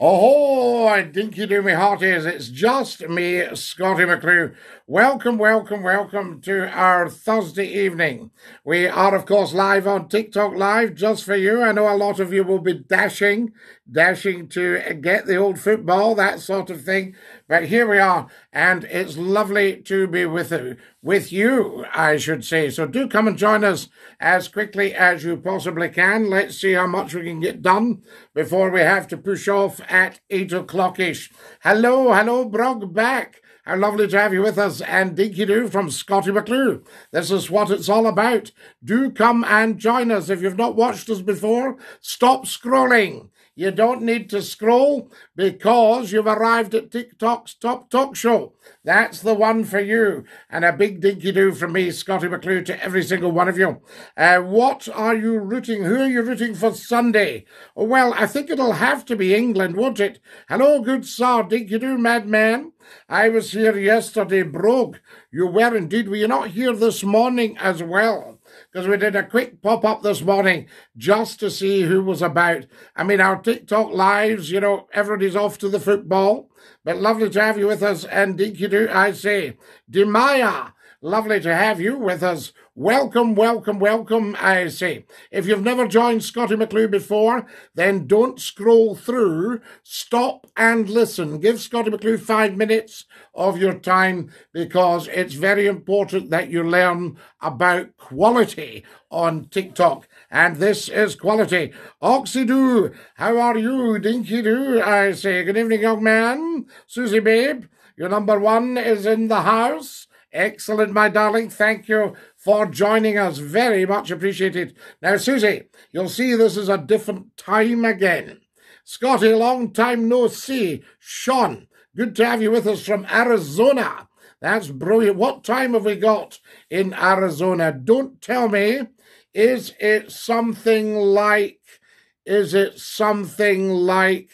Oh, I think you do me hearties. It's just me, Scotty McClue. Welcome, welcome, welcome to our Thursday evening. We are, of course, live on TikTok Live just for you. I know a lot of you will be dashing, dashing to get the old football, that sort of thing. But here we are, and it's lovely to be with with you, I should say. So do come and join us as quickly as you possibly can. Let's see how much we can get done before we have to push off at eight o'clockish. Hello, hello, Brog back. How lovely to have you with us, and dinky doo from Scotty McClue. This is what it's all about. Do come and join us. If you've not watched us before, stop scrolling. You don't need to scroll because you've arrived at TikTok's Top Talk Show. That's the one for you. And a big dinky do from me, Scotty McClue, to every single one of you. Uh, what are you rooting? Who are you rooting for Sunday? Well, I think it'll have to be England, won't it? Hello, good sir, dinky do, madman. I was here yesterday, Brogue. You were indeed. Were you not here this morning as well? Because we did a quick pop up this morning just to see who was about. I mean, our TikTok lives, you know, everybody's off to the football, but lovely to have you with us. And Doo, I say, Demaya, lovely to have you with us. Welcome, welcome, welcome, I say. If you've never joined Scotty McClue before, then don't scroll through. Stop and listen. Give Scotty McClue five minutes of your time because it's very important that you learn about quality on TikTok. And this is quality. Oxydoo, how are you? Dinky Doo, I say. Good evening, young man. Susie Babe, your number one is in the house. Excellent, my darling. Thank you for joining us. Very much appreciated. Now, Susie, you'll see this is a different time again. Scottie, long time no see. Sean, good to have you with us from Arizona. That's brilliant. What time have we got in Arizona? Don't tell me. Is it something like, is it something like,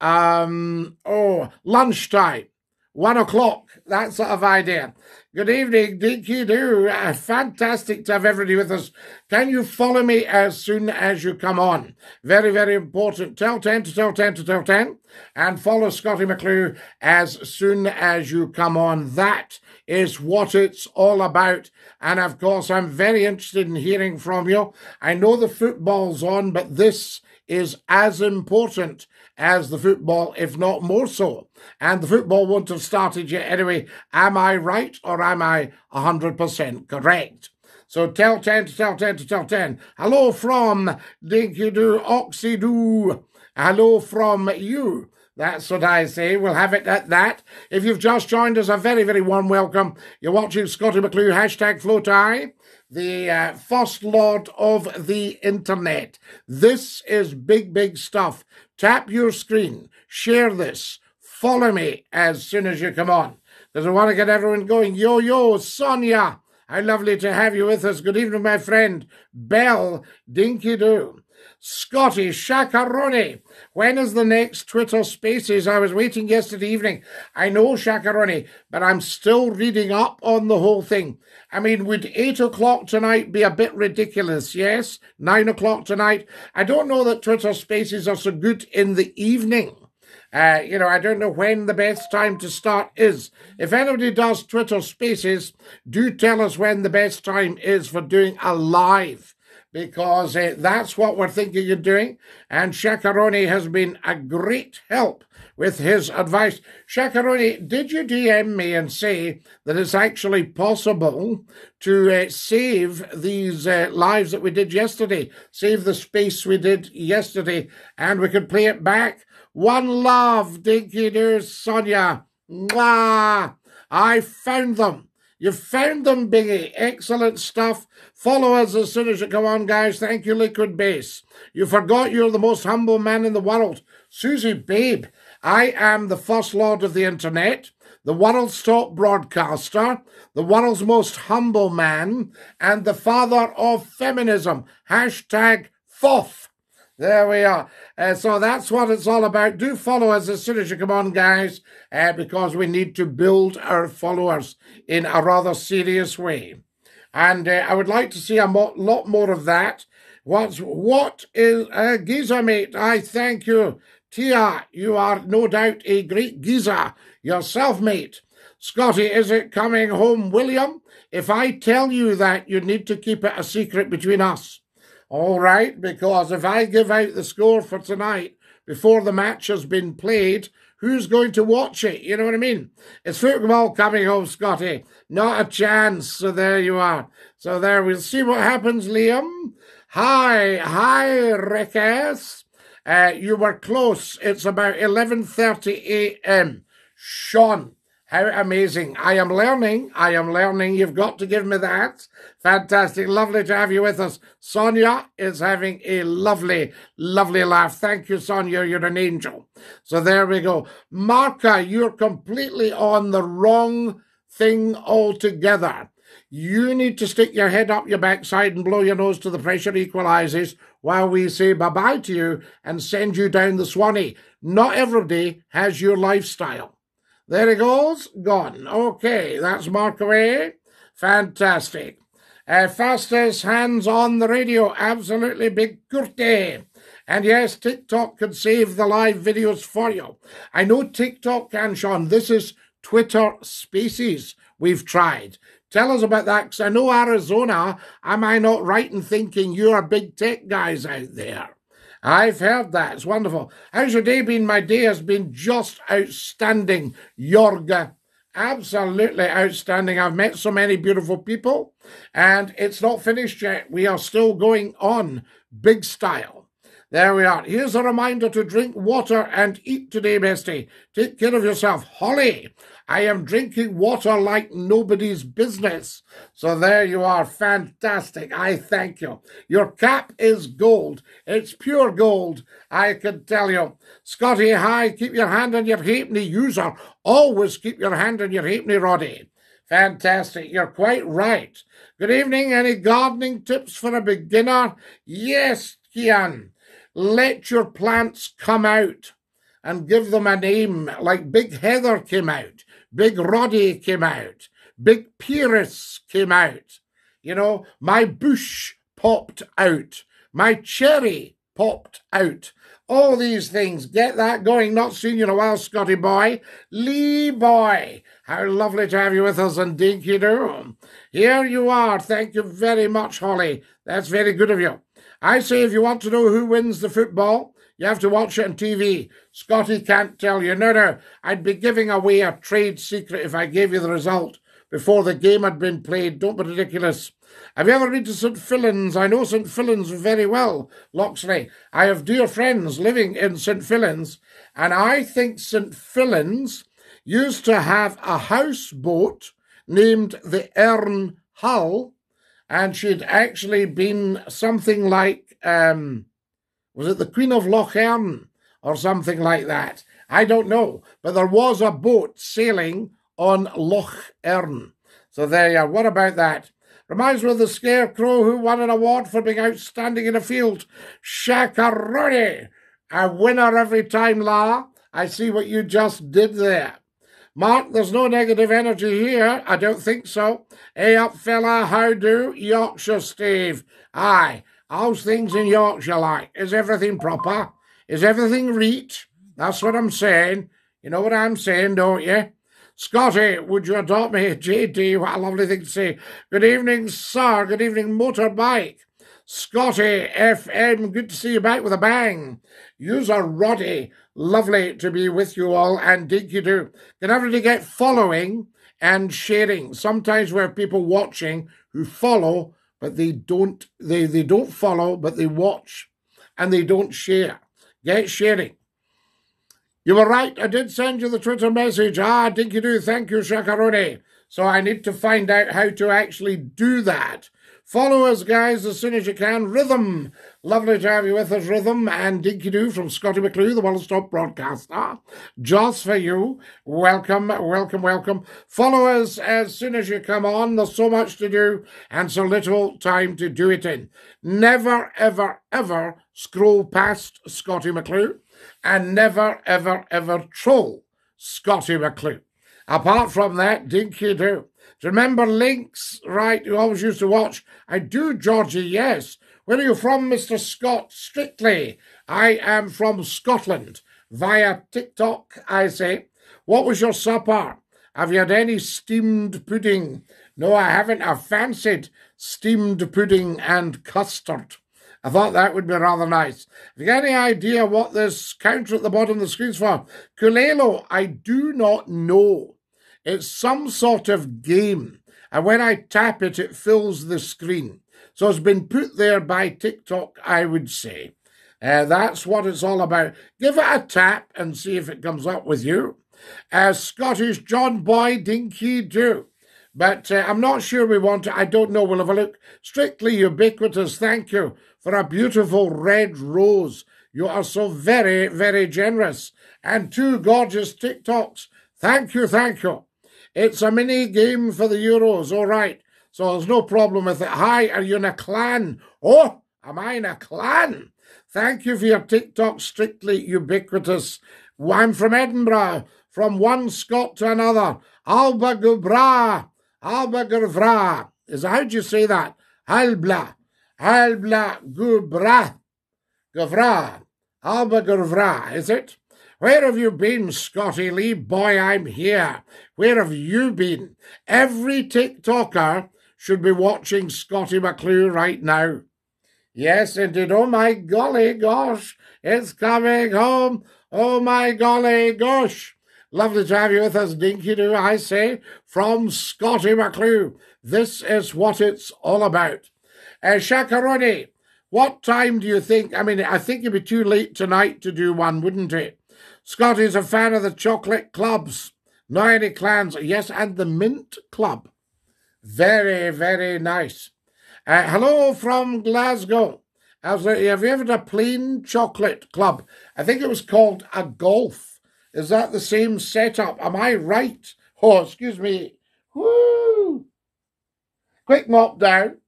um, oh, lunchtime? One o'clock, that sort of idea. Good evening, Dinky Doo. Uh, fantastic to have everybody with us. Can you follow me as soon as you come on? Very, very important. Tell 10 to tell 10 to tell 10. And follow Scotty McClue as soon as you come on. That is what it's all about. And of course, I'm very interested in hearing from you. I know the football's on, but this is as important as the football, if not more so. And the football won't have started yet anyway. Am I right or am I 100% correct? So tell 10 to tell 10 to tell 10. Hello from Dinky Doo Oxy Doo. Hello from you. That's what I say. We'll have it at that. If you've just joined us, a very, very warm welcome. You're watching Scotty McClue, hashtag FLOTI the uh, first lord of the internet. This is big, big stuff. Tap your screen, share this, follow me as soon as you come on. Because I want to get everyone going. Yo, yo, Sonia. How lovely to have you with us. Good evening, my friend. Bell Dinky Doo. Scottie Shakaroni. When is the next Twitter Spaces? I was waiting yesterday evening. I know Shakaroni, but I'm still reading up on the whole thing. I mean, would eight o'clock tonight be a bit ridiculous? Yes. Nine o'clock tonight. I don't know that Twitter Spaces are so good in the evening. Uh, you know, I don't know when the best time to start is. If anybody does Twitter Spaces, do tell us when the best time is for doing a live because uh, that's what we're thinking of doing. And Shakaroni has been a great help with his advice. Shakaroni, did you DM me and say that it's actually possible to uh, save these uh, lives that we did yesterday, save the space we did yesterday, and we could play it back? One love, Dinky Doo Sonia. Mwah! I found them. You found them, Biggie. Excellent stuff. Follow us as soon as you come on, guys. Thank you, Liquid Base. You forgot you're the most humble man in the world. Susie Babe, I am the first lord of the internet, the world's top broadcaster, the world's most humble man, and the father of feminism. Hashtag FOF. There we are. Uh, so that's what it's all about. Do follow us as soon as you come on, guys, uh, because we need to build our followers in a rather serious way. And uh, I would like to see a mo- lot more of that. What's what is uh, Giza mate? I thank you. Tia, you are no doubt a great geezer yourself, mate. Scotty, is it coming home, William? If I tell you that, you need to keep it a secret between us. All right, because if I give out the score for tonight before the match has been played, who's going to watch it? You know what I mean? It's football coming home, Scotty. Not a chance. So there you are. So there, we'll see what happens, Liam. Hi, hi, Rickes. Uh, you were close. It's about 11.30 a.m. Sean, how amazing. I am learning. I am learning. You've got to give me that. Fantastic. Lovely to have you with us. Sonia is having a lovely, lovely laugh. Thank you, Sonia. You're an angel. So there we go. Marka, you're completely on the wrong thing altogether. You need to stick your head up your backside and blow your nose to the pressure equalizes while we say bye bye to you and send you down the Swanee. Not everybody has your lifestyle. There he goes, gone. Okay, that's Mark away. Fantastic. Uh, fastest hands on the radio, absolutely big curte. And yes, TikTok can save the live videos for you. I know TikTok can, Sean. This is Twitter Spaces we've tried. Tell us about that, because I know Arizona, am I not right in thinking you're big tech guys out there? I've heard that. It's wonderful. How's your day been? My day has been just outstanding, Jorga. Absolutely outstanding. I've met so many beautiful people, and it's not finished yet. We are still going on big style. There we are. Here's a reminder to drink water and eat today, bestie. Take care of yourself. Holly, I am drinking water like nobody's business. So there you are. Fantastic. I thank you. Your cap is gold. It's pure gold. I can tell you. Scotty, hi. Keep your hand on your halfpenny user. Always keep your hand on your halfpenny, Roddy. Fantastic. You're quite right. Good evening. Any gardening tips for a beginner? Yes, Kian. Let your plants come out and give them a name like Big Heather came out. Big Roddy came out. Big Pyrrhus came out. You know, my bush popped out. My cherry popped out. All these things. Get that going. Not seen you in a while, Scotty boy. Lee boy. How lovely to have you with us and dinky do. Here you are. Thank you very much, Holly. That's very good of you. I say if you want to know who wins the football, you have to watch it on TV. Scotty can't tell you. No, no. I'd be giving away a trade secret if I gave you the result before the game had been played. Don't be ridiculous. Have you ever been to St. Fillan's? I know St. Fillan's very well, Loxley. I have dear friends living in St. Fillan's, and I think St. Fillan's used to have a houseboat named the Ern Hull, and she'd actually been something like um, was it the Queen of Loch Earn or something like that? I don't know. But there was a boat sailing on Loch Earn. So there you are. What about that? Reminds me of the Scarecrow who won an award for being outstanding in a field. Shakaroni. A winner every time, La. I see what you just did there. Mark, there's no negative energy here. I don't think so. Hey up, fella. How do? Yorkshire Steve. Aye. How's things in Yorkshire like? Is everything proper? Is everything reet? That's what I'm saying. You know what I'm saying, don't you? Scotty, would you adopt me? JD, what a lovely thing to say. Good evening, sir. Good evening, motorbike. Scotty FM, good to see you back with a bang. User Roddy, lovely to be with you all, and did you do? Can everybody get following and sharing? Sometimes we have people watching who follow but they don't they, they don't follow, but they watch and they don't share. Get sharing. You were right. I did send you the Twitter message. Ah, you do? Thank you, Shakaroni. So I need to find out how to actually do that. Follow us, guys, as soon as you can. Rhythm. Lovely to have you with us, Rhythm. And Dinky Doo from Scotty McClue, the One Stop broadcaster. Just for you. Welcome, welcome, welcome. Follow us as soon as you come on. There's so much to do and so little time to do it in. Never, ever, ever scroll past Scotty McClue and never, ever, ever troll Scotty McClue. Apart from that, Dinky Doo. Remember links, right? You always used to watch. I do, Georgie, yes. Where are you from, Mr. Scott? Strictly. I am from Scotland. via TikTok, I say. What was your supper? Have you had any steamed pudding? No, I haven't. I fancied steamed pudding and custard. I thought that would be rather nice. Have you got any idea what this counter at the bottom of the screen is for? Kulelo, I do not know. It's some sort of game. And when I tap it, it fills the screen. So it's been put there by TikTok, I would say. Uh, that's what it's all about. Give it a tap and see if it comes up with you. Uh, Scottish John Boy Dinky Do. But uh, I'm not sure we want to. I don't know. We'll have a look. Strictly ubiquitous. Thank you for a beautiful red rose. You are so very, very generous. And two gorgeous TikToks. Thank you, thank you. It's a mini game for the Euros, all right. So there's no problem with it. Hi, are you in a clan? Oh, am I in a clan? Thank you for your TikTok, strictly ubiquitous. I'm from Edinburgh, from one Scot to another. Alba Gubra, Alba Gurvra. Is how do you say that? Albla, Albla Gubra, Gavra, Alba Gurvra, is it? Where have you been, Scotty Lee? Boy, I'm here. Where have you been? Every TikToker should be watching Scotty McClue right now. Yes, indeed. Oh my golly gosh, it's coming home. Oh my golly gosh. Lovely to have you with us, Dinky Doo, I say, from Scotty McClue. This is what it's all about. Uh, Shakaroni, what time do you think? I mean, I think it'd be too late tonight to do one, wouldn't it? Scotty's a fan of the chocolate clubs. Ninety clans, yes, and the Mint Club. Very, very nice. Uh, hello from Glasgow. Absolutely. Have you ever had a plain chocolate club? I think it was called a golf. Is that the same setup? Am I right? Oh, excuse me. Woo! Quick mop down,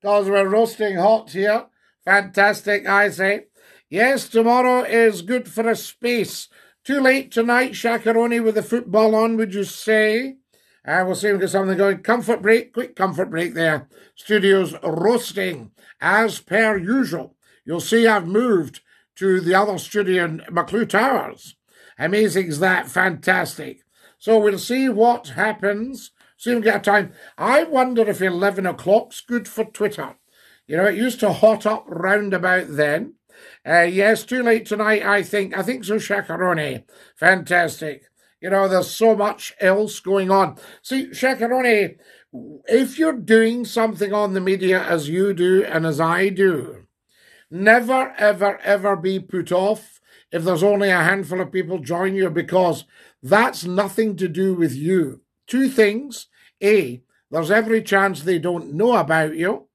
because we're roasting hot here. Fantastic, I say. Yes, tomorrow is good for a space. Too late tonight, Shakaroni, with the football on, would you say? Uh, will see if we get something going. Comfort break, quick comfort break there. Studios roasting as per usual. You'll see I've moved to the other studio in McClue Towers. Amazing is that, fantastic. So we'll see what happens. See if we get a time. I wonder if 11 o'clock's good for Twitter. You know, it used to hot up round about then. Uh, yes, too late tonight, I think. I think so, Shakaroni. Fantastic. You know, there's so much else going on. See, Shakaroni, if you're doing something on the media as you do and as I do, never, ever, ever be put off if there's only a handful of people join you because that's nothing to do with you. Two things. A, there's every chance they don't know about you.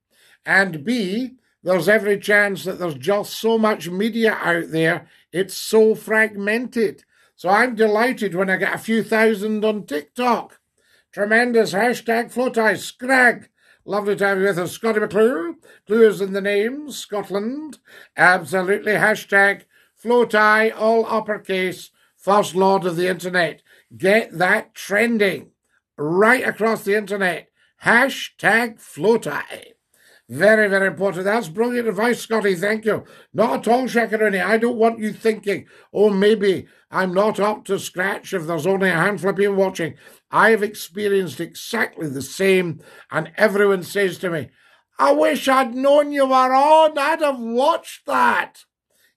And B, there's every chance that there's just so much media out there, it's so fragmented. So I'm delighted when I get a few thousand on TikTok. Tremendous hashtag FLOTI Scrag. Lovely to have you with us, Scotty McClure. Clue is in the name, Scotland. Absolutely. Hashtag FLOTI, all uppercase, first lord of the internet. Get that trending right across the internet. Hashtag FLOTI. Very, very important. That's brilliant advice, Scotty. Thank you. Not at all, Shakaroni. I don't want you thinking, oh, maybe I'm not up to scratch if there's only a handful of people watching. I have experienced exactly the same, and everyone says to me, I wish I'd known you were on. I'd have watched that.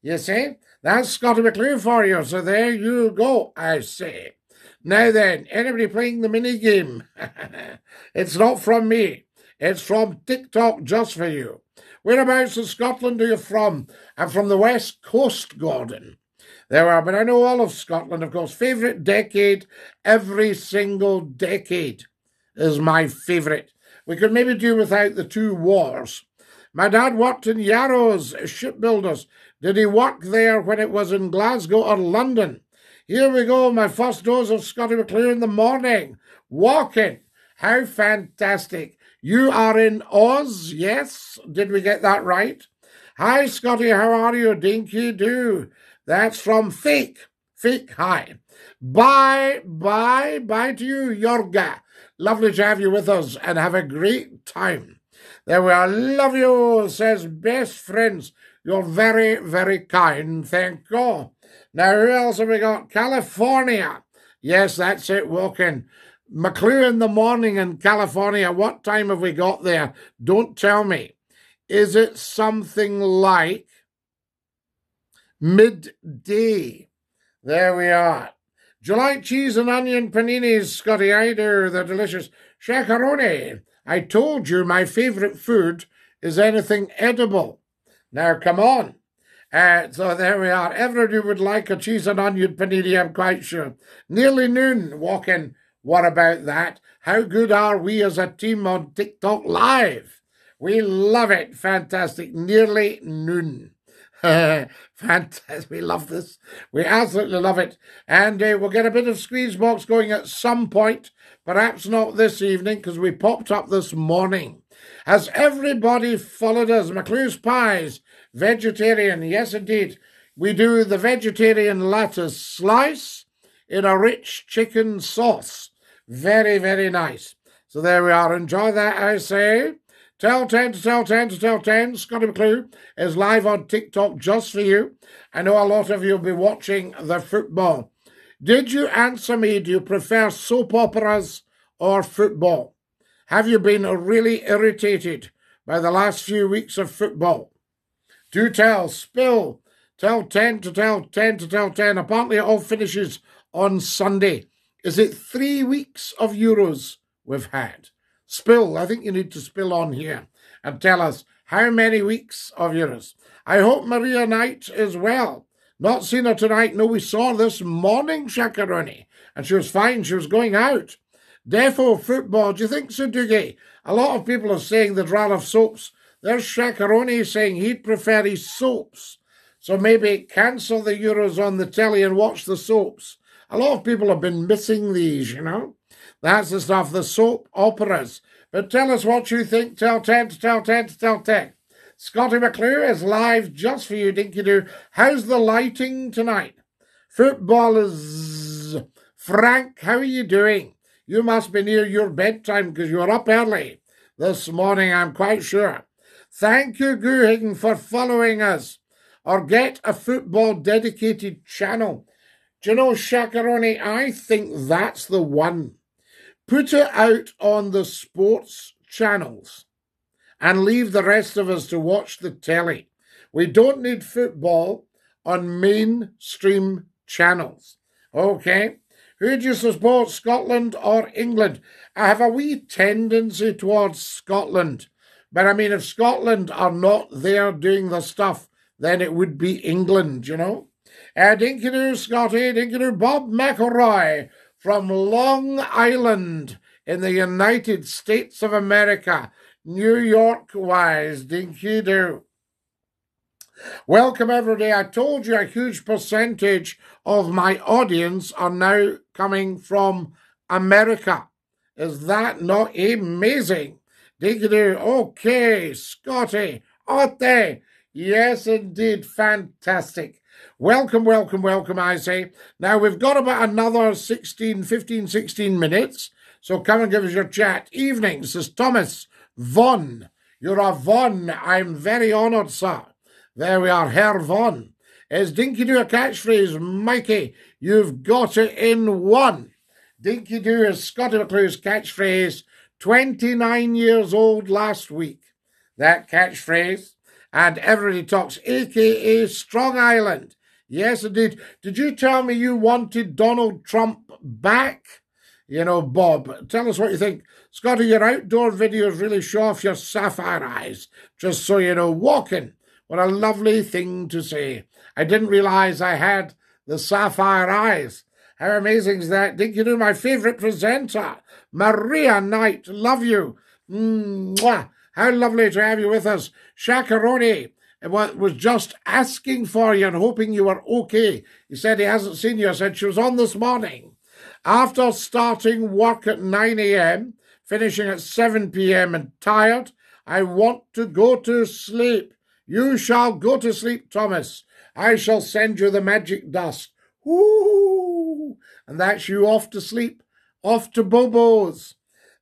You see, that's Scotty McClue for you. So there you go, I say. Now then, anybody playing the mini game? it's not from me. It's from TikTok just for you. Whereabouts in Scotland are you from? I'm from the West Coast, Gordon. There are, but I know all of Scotland, of course. Favourite decade, every single decade is my favourite. We could maybe do without the two wars. My dad worked in Yarrow's shipbuilders. Did he work there when it was in Glasgow or London? Here we go, my first dose of Scottie McClue in the morning. Walking. How fantastic. You are in Oz, yes? Did we get that right? Hi, Scotty, how are you? Dinky do. That's from Fake. Fake, hi. Bye, bye, bye to you, Yorga. Lovely to have you with us and have a great time. There we are. Love you, says best friends. You're very, very kind. Thank you. Now, who else have we got? California. Yes, that's it, walking. McClue in the morning in California. What time have we got there? Don't tell me. Is it something like midday? There we are. July cheese and onion paninis, Scotty? Do. They're delicious. Shakaroni. I told you my favourite food is anything edible. Now, come on. Uh, so there we are. Everybody would like a cheese and onion panini, I'm quite sure. Nearly noon, walking. What about that? How good are we as a team on TikTok Live? We love it. Fantastic. Nearly noon. Fantastic. We love this. We absolutely love it. And uh, we'll get a bit of squeeze box going at some point. Perhaps not this evening because we popped up this morning. Has everybody followed us? McClue's Pies Vegetarian, yes indeed. We do the vegetarian lettuce slice in a rich chicken sauce. Very, very nice. So there we are. Enjoy that, I say. Tell 10 to tell 10 to tell 10. Scotty McClue is live on TikTok just for you. I know a lot of you will be watching the football. Did you answer me? Do you prefer soap operas or football? Have you been really irritated by the last few weeks of football? Do tell, spill, tell 10 to tell 10 to tell 10. Apparently, it all finishes on Sunday. Is it three weeks of Euros we've had? Spill, I think you need to spill on here and tell us how many weeks of Euros. I hope Maria Knight is well. Not seen her tonight. No, we saw this morning, Shakaroni, and she was fine. She was going out. Defo football. Do you think so, Doogie? A lot of people are saying rather have soaps there's Shakaroni saying he'd prefer his soaps. So maybe cancel the Euros on the telly and watch the soaps. A lot of people have been missing these, you know. That's the stuff, the soap operas. But tell us what you think. Tell 10 to tell 10 to tell 10. Scotty McClure is live just for you, Dinky Doo. How's the lighting tonight? Footballers. Frank, how are you doing? You must be near your bedtime because you were up early this morning, I'm quite sure. Thank you, Guhigan, for following us. Or get a football dedicated channel. Do you know, Shakaroni, I think that's the one. Put it out on the sports channels and leave the rest of us to watch the telly. We don't need football on mainstream channels. Okay? Who do you support, Scotland or England? I have a wee tendency towards Scotland but I mean, if Scotland are not there doing the stuff, then it would be England, you know? Uh, Dinkinoo, Scotty, Dinkinoo, Bob McElroy from Long Island in the United States of America, New York wise, Dinky Welcome, everybody. I told you a huge percentage of my audience are now coming from America. Is that not amazing? Diggity, okay, Scotty, are they? Yes, indeed, fantastic. Welcome, welcome, welcome, I say. Now, we've got about another 16, 15, 16 minutes, so come and give us your chat. Evening, says Thomas Von. You're a Von. I'm very honoured, sir. There we are, Herr Von. Is Dinky Doo a catchphrase? Mikey, you've got it in one. Dinky Doo is Scotty McClue's catchphrase 29 years old last week. That catchphrase. And everybody talks, aka Strong Island. Yes, indeed. Did you tell me you wanted Donald Trump back? You know, Bob, tell us what you think. Scotty, your outdoor videos really show off your sapphire eyes, just so you know. Walking. What a lovely thing to say. I didn't realize I had the sapphire eyes. How amazing is that? Think you know my favourite presenter, Maria Knight. Love you. Mm, mwah. How lovely to have you with us. Shakaroni eh, was just asking for you and hoping you were okay. He said he hasn't seen you. I said she was on this morning. After starting work at 9 a.m., finishing at 7 p.m., and tired, I want to go to sleep. You shall go to sleep, Thomas. I shall send you the magic dust. Whoo! And that's you off to sleep, off to Bobo's.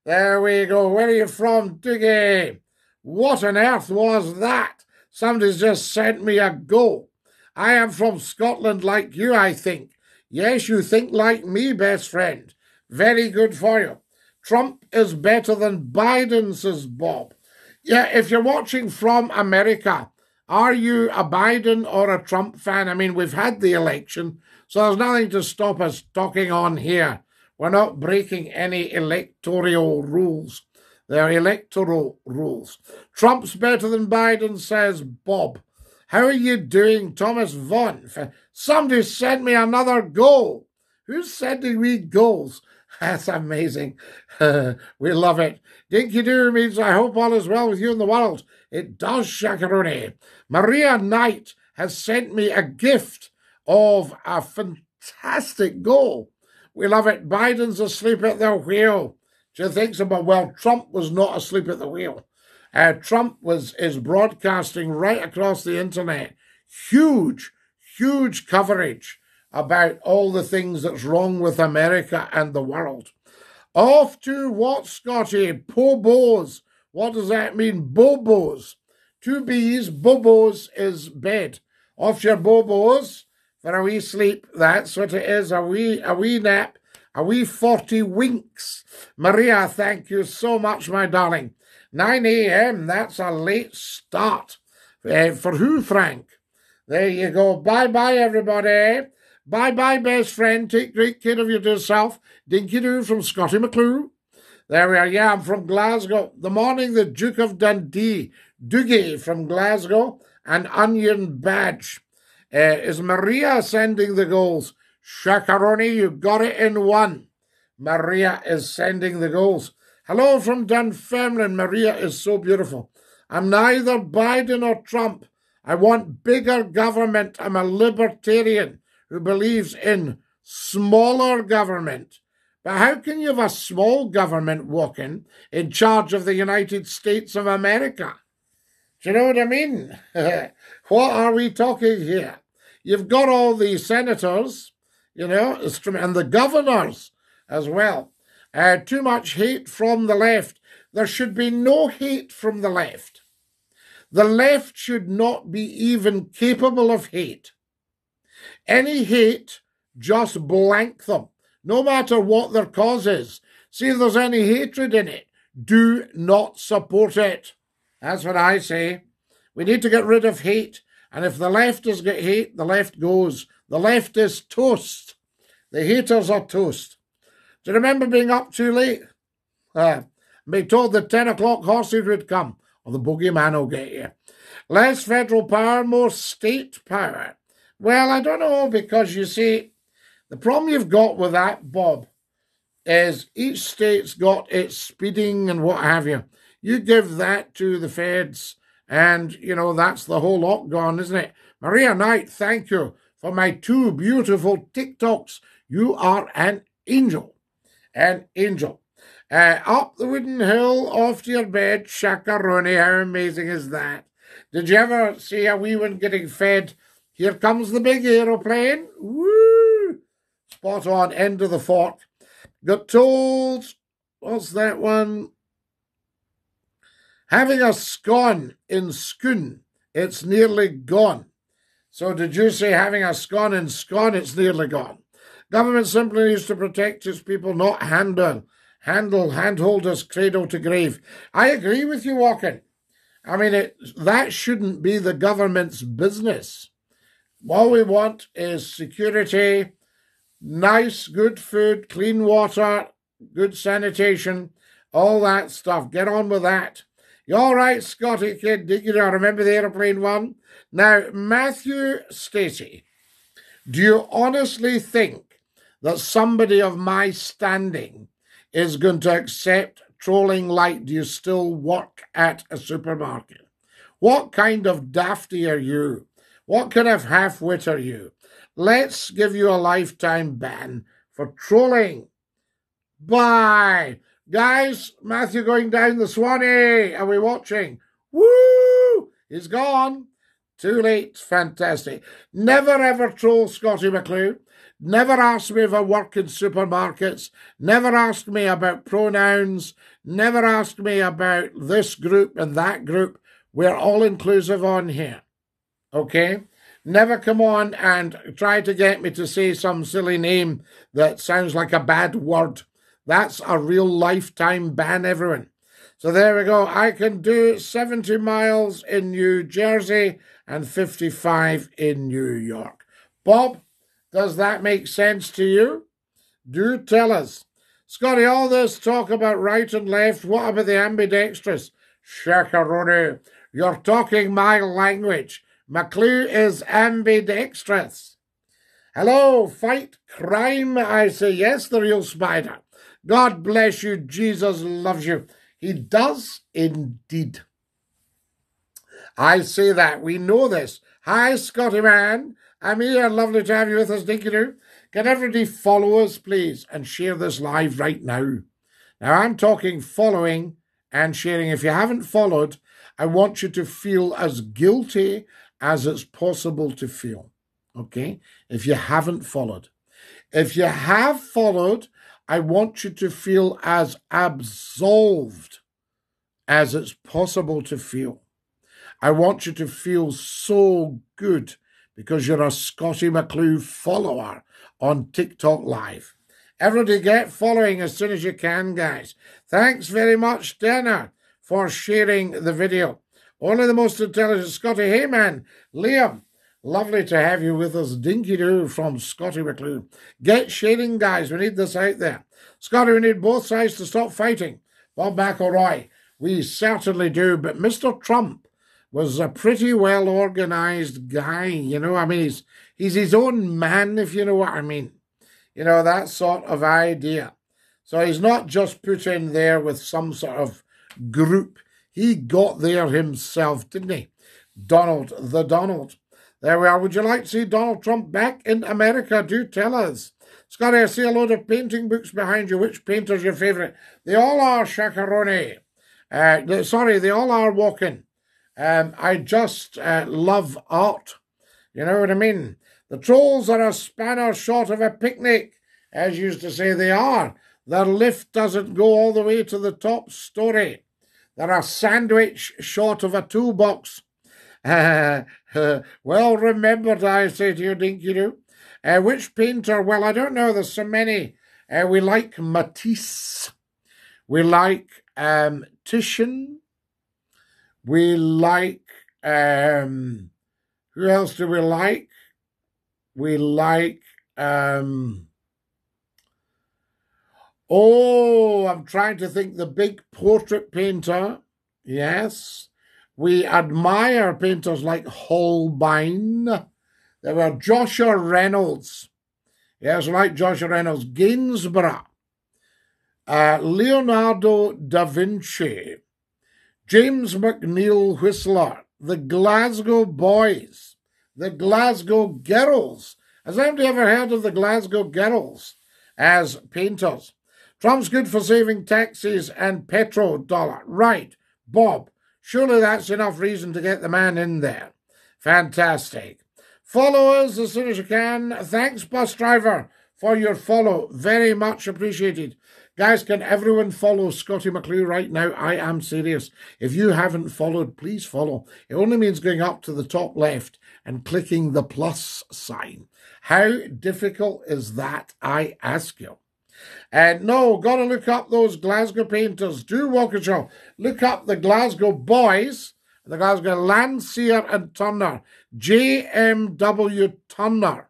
There we go. Where are you from, Diggy? What on earth was that? Somebody's just sent me a go. I am from Scotland like you, I think. Yes, you think like me, best friend. Very good for you. Trump is better than Biden, says Bob. Yeah, if you're watching from America, are you a Biden or a Trump fan? I mean, we've had the election, so there's nothing to stop us talking on here. We're not breaking any electoral rules. They're electoral rules. Trump's better than Biden, says Bob. How are you doing, Thomas Vaughan? Somebody sent me another goal. Who's sending me goals? That's amazing. we love it. Dinky Doo means I hope all is well with you in the world. It does, Shakaroni. Maria Knight has sent me a gift of a fantastic goal. We love it. Biden's asleep at the wheel. She thinks about, well, Trump was not asleep at the wheel. Uh, Trump was is broadcasting right across the internet. Huge, huge coverage about all the things that's wrong with America and the world. Off to what, Scotty? Pobos. What does that mean? Bobos. Two B's, bobos is bed. Off your bobos for a wee sleep. That's what it is. A wee, a wee nap. A wee 40 winks. Maria, thank you so much, my darling. 9 a.m., that's a late start. Uh, for who, Frank? There you go. Bye bye, everybody. Bye bye, best friend. Take great care of yourself. Dinky Doo from Scotty McClue. There we are. Yeah, I'm from Glasgow. The morning, the Duke of Dundee, Doogie from Glasgow, and Onion Badge. Uh, is Maria sending the goals? Shakaroni, you got it in one. Maria is sending the goals. Hello from Dunfermline. Maria is so beautiful. I'm neither Biden or Trump. I want bigger government. I'm a libertarian who believes in smaller government. But how can you have a small government walking in charge of the United States of America? Do you know what I mean? what are we talking here? You've got all the senators, you know, and the governors as well. Uh, too much hate from the left. There should be no hate from the left. The left should not be even capable of hate. Any hate, just blank them, no matter what their cause is. See if there's any hatred in it. Do not support it. That's what I say. We need to get rid of hate. And if the left has got hate, the left goes. The left is toast. The haters are toast. Do you remember being up too late? Uh, being told the 10 o'clock horses would come, or the boogeyman will get you. Less federal power, more state power. Well, I don't know, because you see, the problem you've got with that, Bob, is each state's got its speeding and what have you. You give that to the feds, and, you know, that's the whole lot gone, isn't it? Maria Knight, thank you for my two beautiful TikToks. You are an angel. An angel. Uh, up the wooden hill, off to your bed, shakaroni. How amazing is that? Did you ever see a wee one getting fed here comes the big aeroplane. Woo! Spot on, end of the fork. Got told, what's that one? Having a scone in Scone, it's nearly gone. So did you say having a scone in Scone, it's nearly gone? Government simply needs to protect its people, not handle, handle, handhold us cradle to grave. I agree with you, Walken. I mean, it, that shouldn't be the government's business. All we want is security, nice, good food, clean water, good sanitation, all that stuff. Get on with that. You all right, Scotty kid? Did you remember the aeroplane one? Now, Matthew Stacey, do you honestly think that somebody of my standing is going to accept trolling like, do you still work at a supermarket? What kind of dafty are you? What kind of half wit are you? Let's give you a lifetime ban for trolling. Bye. Guys, Matthew going down the Swanee. Are we watching? Woo! He's gone. Too late. Fantastic. Never ever troll Scotty McClue. Never ask me if I work in supermarkets. Never ask me about pronouns. Never ask me about this group and that group. We're all inclusive on here. Okay? Never come on and try to get me to say some silly name that sounds like a bad word. That's a real lifetime ban, everyone. So there we go. I can do 70 miles in New Jersey and 55 in New York. Bob, does that make sense to you? Do tell us. Scotty, all this talk about right and left, what about the ambidextrous? Shakaroni, you're talking my language. McClue is ambidextrous. Hello, fight crime. I say yes, the real spider. God bless you. Jesus loves you. He does indeed. I say that. We know this. Hi, Scotty man. I'm here. Lovely to have you with us, Dinky Doo. Can everybody follow us, please, and share this live right now? Now, I'm talking following and sharing. If you haven't followed, I want you to feel as guilty as it's possible to feel. Okay? If you haven't followed. If you have followed, I want you to feel as absolved as it's possible to feel. I want you to feel so good because you're a Scotty McClue follower on TikTok Live. Everybody get following as soon as you can, guys. Thanks very much, Dana, for sharing the video. Only the most intelligent Scotty. Hey, man, Liam, lovely to have you with us. Dinky Doo from Scotty McClue. Get sharing, guys. We need this out there. Scotty, we need both sides to stop fighting. Bob McElroy, we certainly do. But Mr. Trump was a pretty well organized guy. You know, I mean, he's, he's his own man, if you know what I mean. You know, that sort of idea. So he's not just put in there with some sort of group. He got there himself, didn't he? Donald, the Donald. There we are. Would you like to see Donald Trump back in America? Do tell us. Scotty, I see a load of painting books behind you. Which painter's your favourite? They all are Shakaroni. Uh, sorry, they all are walking. Um, I just uh, love art. You know what I mean? The trolls are a spanner short of a picnic, as used to say they are. Their lift doesn't go all the way to the top story. They're a sandwich short of a toolbox. Well remembered, I say to you, Dinky Doo. Uh, which painter? Well, I don't know. There's so many. Uh, we like Matisse. We like um, Titian. We like um who else do we like? We like um Oh, I'm trying to think the big portrait painter. Yes. We admire painters like Holbein. There were Joshua Reynolds. Yes, like Joshua Reynolds. Gainsborough. Uh, Leonardo da Vinci. James McNeill Whistler, the Glasgow Boys, the Glasgow Girls. Has anybody ever heard of the Glasgow Girls as painters? Trump's good for saving taxes and petrol dollar. Right, Bob. Surely that's enough reason to get the man in there. Fantastic. Follow us as soon as you can. Thanks, bus driver, for your follow. Very much appreciated. Guys, can everyone follow Scotty McClue right now? I am serious. If you haven't followed, please follow. It only means going up to the top left and clicking the plus sign. How difficult is that, I ask you? And no, gotta look up those Glasgow painters. Do walk Walkinshaw. Look up the Glasgow boys, the Glasgow Landseer and Turner, J.M.W. Turner,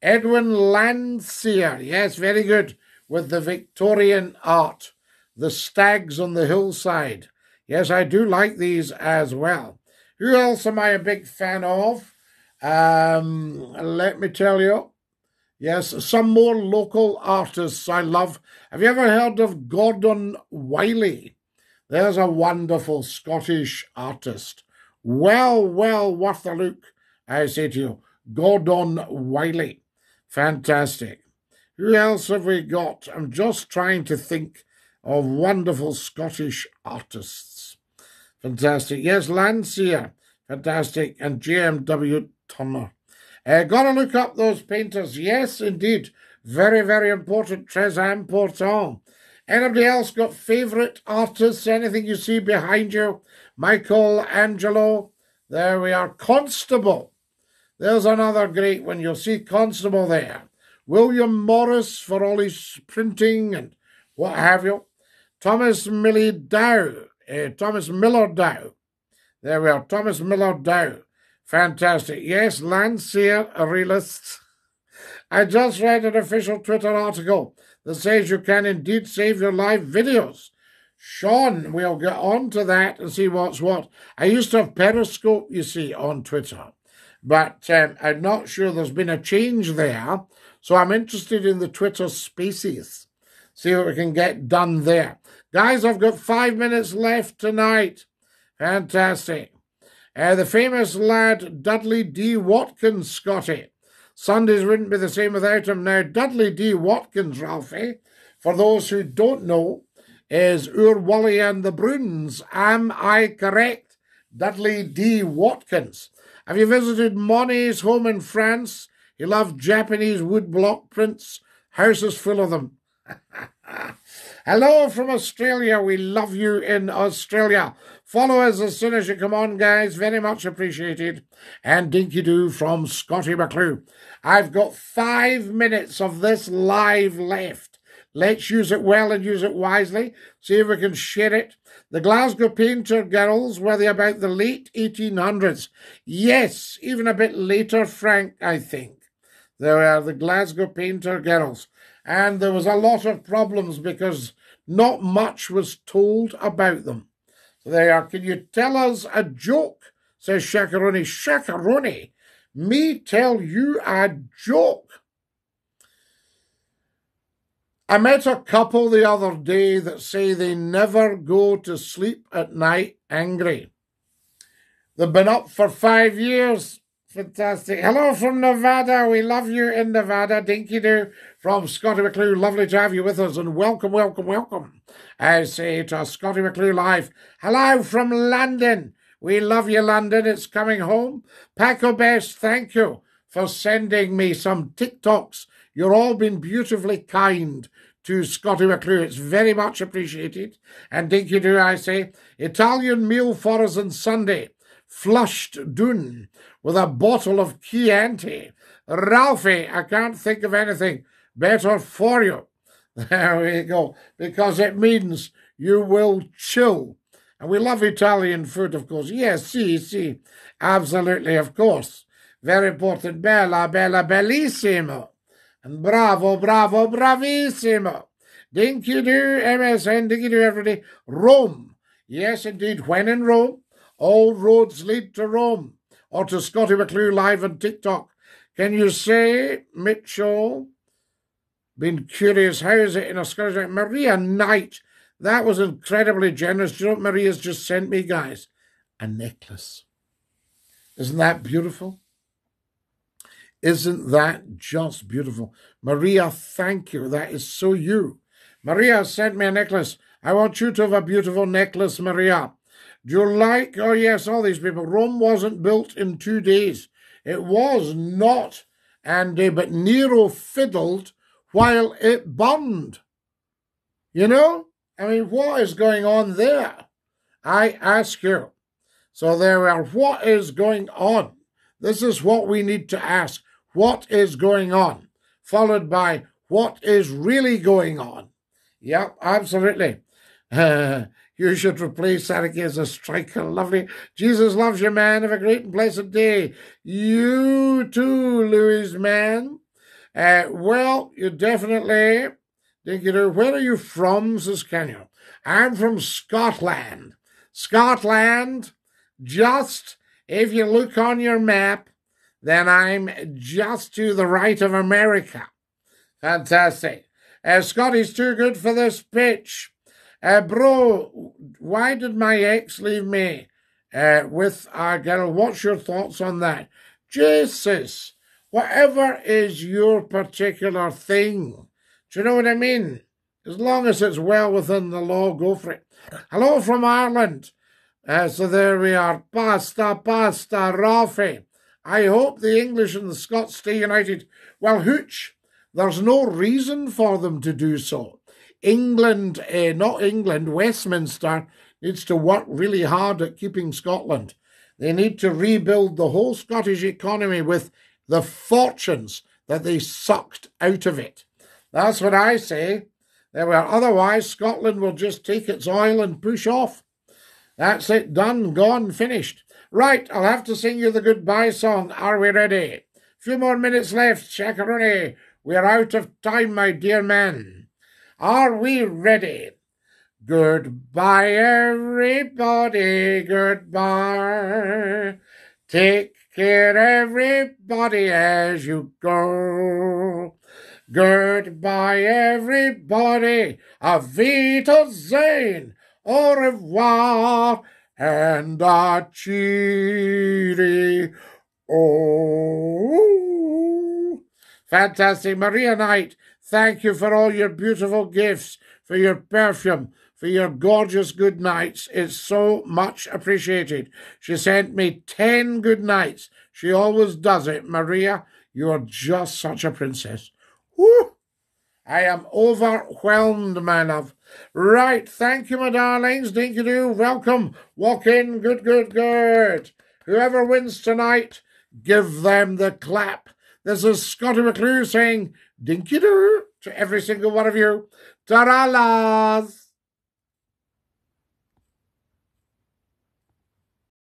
Edwin Landseer. Yes, very good with the Victorian art, the stags on the hillside. Yes, I do like these as well. Who else am I a big fan of? Um, let me tell you. Yes, some more local artists I love. Have you ever heard of Gordon Wiley? There's a wonderful Scottish artist. Well, well worth a look, I say to you. Gordon Wiley. Fantastic. Who else have we got? I'm just trying to think of wonderful Scottish artists. Fantastic. Yes, Landseer. Fantastic. And JMW Turner. Uh, gotta look up those painters. Yes, indeed. Very, very important. Très important. Anybody else got favourite artists? Anything you see behind you? Michelangelo. There we are. Constable. There's another great one. You'll see Constable there. William Morris for all his printing and what have you. Thomas Millie Dow, uh, Thomas Miller Dow. There we are, Thomas Miller Dow. Fantastic. Yes, Landseer, a realist. I just read an official Twitter article that says you can indeed save your live videos. Sean, we'll get on to that and see what's what. I used to have Periscope, you see, on Twitter, but um, I'm not sure there's been a change there. So I'm interested in the Twitter spaces. See what we can get done there. Guys, I've got five minutes left tonight. Fantastic. Uh, the famous lad Dudley D. Watkins, Scottie. Sundays wouldn't be the same without him. Now, Dudley D. Watkins, Ralphie, for those who don't know, is Oor Wullie and the Broons. Am I correct? Dudley D. Watkins. Have you visited Monet's home in France? He loved Japanese woodblock prints, houses full of them. Hello from Australia. We love you in Australia. Follow us as soon as you come on, guys. Very much appreciated. And dinky doo from Scottie McClue. I've got five minutes of this live left. Let's use it well and use it wisely. See if we can share it. The Glasgow Painter Girls, were they about the late 1800s? Yes, even a bit later, Frank, I think. They were the Glasgow Painter Girls. And there was a lot of problems because not much was told about them. There, can you tell us a joke? says Shakaroni. Shakaroni, me tell you a joke. I met a couple the other day that say they never go to sleep at night angry. They've been up for five years. Fantastic. Hello from Nevada. We love you in Nevada. Dinky do from Scottie McClue. Lovely to have you with us and welcome, welcome, welcome. I say to Scottie McClue Live. Hello from London. We love you, London. It's coming home. Paco Best, thank you for sending me some TikToks. You're all been beautifully kind to Scottie McClue. It's very much appreciated. And Dinky Do, I say, Italian meal for us on Sunday. Flushed Dune with a bottle of Chianti. Ralphie, I can't think of anything better for you. There we go. Because it means you will chill. And we love Italian food, of course. Yes, si, si. Absolutely, of course. Very important. Bella, bella, bellissimo. And bravo, bravo, bravissimo. Dinky do, MSN, dinky do, everybody. Rome. Yes, indeed. When in Rome, all roads lead to Rome or to Scottie McClue live on TikTok. Can you say, Mitchell, been curious, how is it in a Scottish Maria Knight, that was incredibly generous. Do you know what Maria's just sent me, guys? A necklace. Isn't that beautiful? Isn't that just beautiful? Maria, thank you. That is so you. Maria sent me a necklace. I want you to have a beautiful necklace, Maria. Do you like, oh yes, all these people. Rome wasn't built in two days. It was not, Andy, but Nero fiddled while it burned. You know? I mean, what is going on there? I ask you. So there we are, what is going on? This is what we need to ask. What is going on? Followed by, what is really going on? Yep, absolutely. You should replace Sariki as a striker. Lovely. Jesus loves you, man. Have a great and blessed day. You too, Louis, man. Uh, well, you definitely. Where are you from, says? I'm from Scotland. Scotland, just if you look on your map, then I'm just to the right of America. Fantastic. Uh, Scottie's too good for this pitch. Uh, bro, why did my ex leave me uh, with a girl? What's your thoughts on that? Jesus, whatever is your particular thing, do you know what I mean? As long as it's well within the law, go for it. Hello from Ireland. Uh, so there we are. Pasta, pasta, Rafi. I hope the English and the Scots stay united. Well, Hooch, there's no reason for them to do so. England, uh, not England, Westminster needs to work really hard at keeping Scotland. They need to rebuild the whole Scottish economy with the fortunes that they sucked out of it. That's what I say. There were otherwise Scotland will just take its oil and push off. That's it, done, gone, finished. Right, I'll have to sing you the goodbye song. Are we ready? Few more minutes left, Shakaroni. We're out of time, my dear men. Are we ready? Goodbye, everybody, goodbye. Take care, everybody, as you go. Goodbye, everybody. Avita Zane. Au revoir. And a cheery. Oh. Fantastic. Maria Knight, thank you for all your beautiful gifts, for your perfume, for your gorgeous good nights. It's so much appreciated. She sent me 10 good nights. She always does it. Maria, you're just such a princess. Whew! I am overwhelmed, my love. Right, thank you, my darlings. Dinky doo, welcome. Walk in, good, good, good. Whoever wins tonight, give them the clap. This is Scottie McClue saying dinky to every single one of you. Ta-ra, lads.